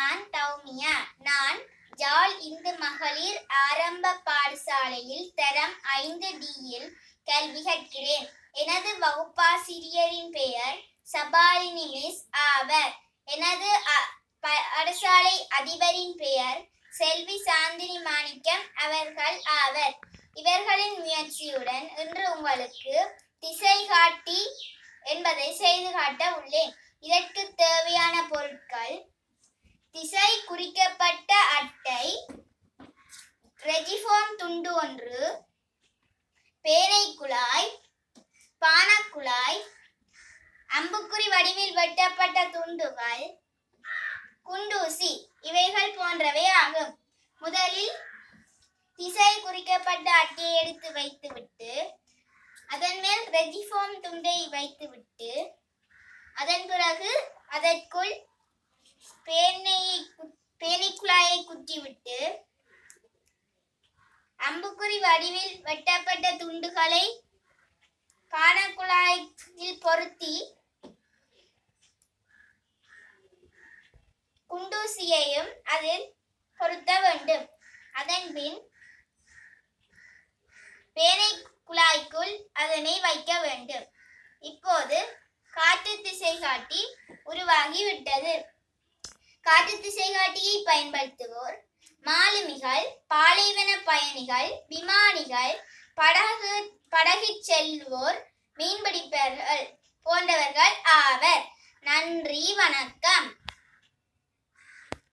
நான் தௌமியா. நான் ஜால் இந்து மகளிர் ஆரம்ப பாடசாலையில் தரம் ஐந்து டியில் கல்வி கற்கிறேன். எனது வகுப்பாசிரியரின் பெயர் சபாலினி மிஸ் ஆவர். எனது பாடசாலை அதிபரின் பெயர் செல்வி சாந்தினி மாணிக்கம் அவர்கள் ஆவர். இவர்களின் முயற்சியுடன் இன்று உங்களுக்கு திசை காட்டி என்பதை செய்து காட்ட உள்ளேன். இதற்கு தேவையான பொருட்கள் திசை குறிக்கப்பட்ட அட்டை. ரெஜிஃபோம் துண்டு ஒன்று. பேனை குழாய். பானக்குழாய். அம்புக்குறி வடிவில் வெட்டப்பட்ட துண்டுகள். குண்டூசி. இவைகள் போன்றவை ஆகும். முதலில் திசை குறிக்கப்பட்ட அட்டையை எடுத்து வைத்துவிட்டு அதன் மேல் ரெஜிஃபோம் துண்டை வைத்துவிட்டு அதன் பிறகு அதற்குள் பேனையை கு- பேனை குழாயை குத்திவிட்டு அம்புக்குறி வடிவில் வெட்டப்பட்ட துண்டுகளை பானக்குழாயில் பொருத்தி குண்டூசியையும் அதில் பொருத்த வேண்டும். அதன் பின் பேனை குழாய்க்குள் அதனை வைக்க வேண்டும். இப்போது காற்று திசை காட்டி உருவாகிவிட்டது. காற்று திசை காட்டியை பயன்படுத்துவோர் மாலுமிகள் பாலைவன பயணிகள் விமானிகள் படகு படகிச் செல்வோர் மீன்பிடிப்பவர்கள் போன்றவர்கள் ஆவர். நன்றி வணக்கம்.